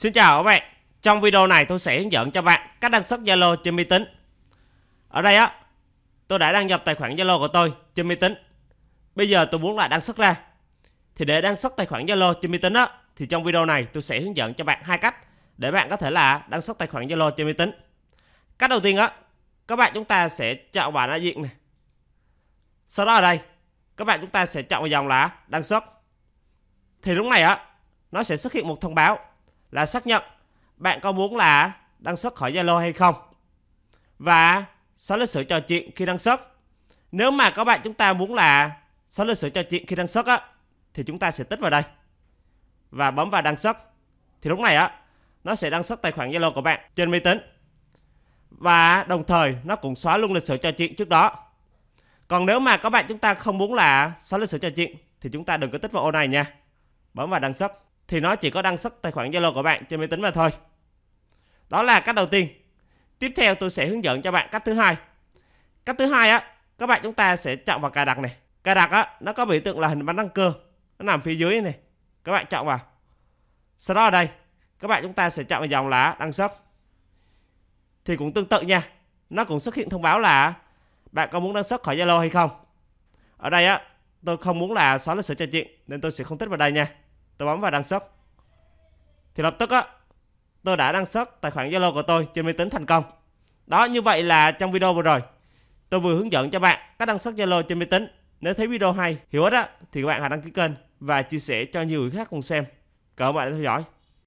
Xin chào các bạn. Trong video này tôi sẽ hướng dẫn cho bạn cách đăng xuất Zalo trên máy tính. Ở đây á, tôi đã đăng nhập tài khoản Zalo của tôi trên máy tính. Bây giờ tôi muốn lại đăng xuất ra. Thì để đăng xuất tài khoản Zalo trên máy tính á, thì trong video này tôi sẽ hướng dẫn cho bạn hai cách để bạn có thể là đăng xuất tài khoản Zalo trên máy tính. Cách đầu tiên á, các bạn chúng ta sẽ chọn vào đại diện này. Sau đó ở đây, các bạn chúng ta sẽ chọn vào dòng là đăng xuất. Thì lúc này á, nó sẽ xuất hiện một thông báo là xác nhận bạn có muốn là đăng xuất khỏi Zalo hay không. Và xóa lịch sử trò chuyện khi đăng xuất. Nếu mà các bạn chúng ta muốn là xóa lịch sử trò chuyện khi đăng xuất á, thì chúng ta sẽ tích vào đây và bấm vào đăng xuất. Thì lúc này á, nó sẽ đăng xuất tài khoản Zalo của bạn trên máy tính. Và đồng thời, nó cũng xóa luôn lịch sử trò chuyện trước đó. Còn nếu mà các bạn chúng ta không muốn là xóa lịch sử trò chuyện, thì chúng ta đừng có tích vào ô này nha. Bấm vào đăng xuất thì nó chỉ có đăng xuất tài khoản Zalo của bạn trên máy tính mà thôi. Đó là cách đầu tiên. Tiếp theo tôi sẽ hướng dẫn cho bạn cách thứ hai. Cách thứ hai á, các bạn chúng ta sẽ chọn vào cài đặt này. Cài đặt á, nó có biểu tượng là hình bánh răng cơ. Nó nằm phía dưới này. Các bạn chọn vào. Sau đó ở đây, các bạn chúng ta sẽ chọn vào dòng là đăng xuất. Thì cũng tương tự nha. Nó cũng xuất hiện thông báo là bạn có muốn đăng xuất khỏi Zalo hay không. Ở đây á, tôi không muốn là xóa lịch sử trò chuyện nên tôi sẽ không tích vào đây nha tôi bấm vào đăng xuất. Thì lập tức á, tôi đã đăng xuất tài khoản Zalo của tôi trên máy tính thành công. Đó, như vậy là trong video vừa rồi, tôi vừa hướng dẫn cho bạn cách đăng xuất Zalo trên máy tính. Nếu thấy video hay, hiểu ích á, thì các bạn hãy đăng ký kênh và chia sẻ cho nhiều người khác cùng xem. Cảm ơn bạn đã theo dõi.